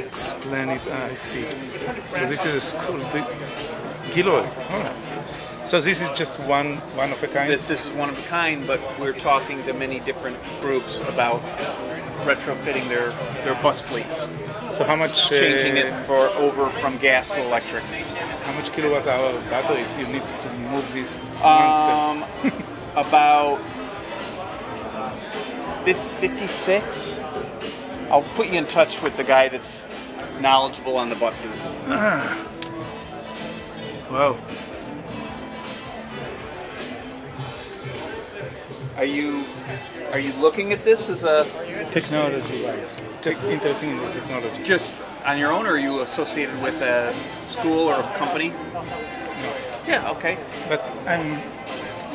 explain it. Ah, I see. So this is a school. The, Gilroy. Oh. So this is just one one of a kind. This, this is one of a kind, but we're talking to many different groups about retrofitting their, their bus fleets, So how much? changing uh, it for over from gas to electric. How much kilowatt hour batteries you need to move this monster? Um, about 56. I'll put you in touch with the guy that's knowledgeable on the buses. Wow. Are you are you looking at this as a Technology wise, just interested in the technology. just on your own, or are you associated with a school or a company? No. Yeah. Okay. But I'm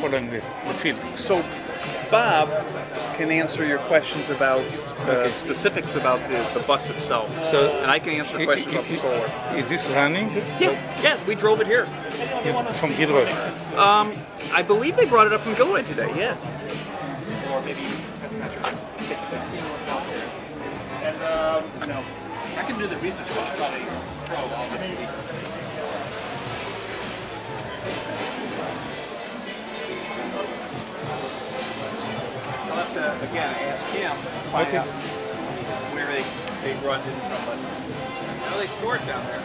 following the, the field. So Bob can answer your questions about the Okay. specifics about the, the bus itself. So- and I can answer I- questions I- about the solar. Is this running? Yeah, yeah, we drove it here. From Gilroy. Um, I believe they brought it up from Gilroy today. Yeah. or maybe that's not true. Basically seeing what's out there. And um, you know, I can do the research, but I'm not a pro, obviously. Again ask him find Okay. out where they they brought it from. But I know they store it down there.